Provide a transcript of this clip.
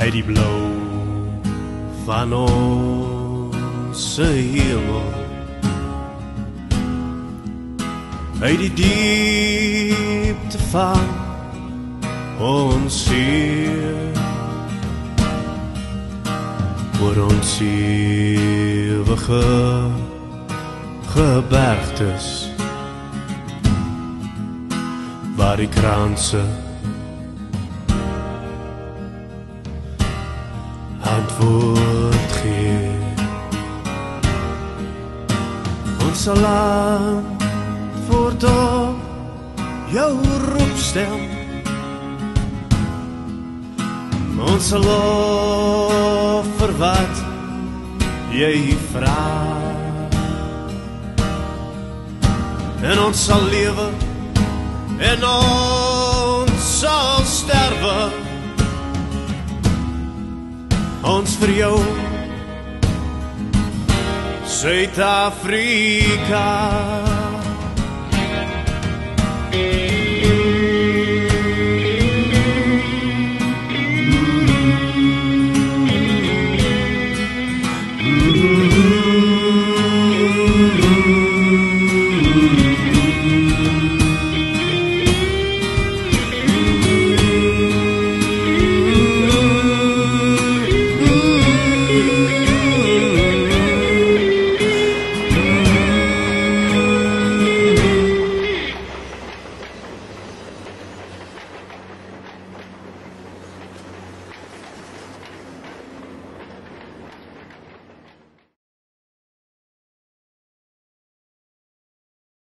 uit die blou van ons hemel. Uit die diepte van ons siel. Oor ons ewige gebergtes. Waar die kranse antwoord geef. Ons land op jouw roepstem. Ons lof voor wat jij vraagt. En ons zal leven en ons ons vir jou. Suid-Afrika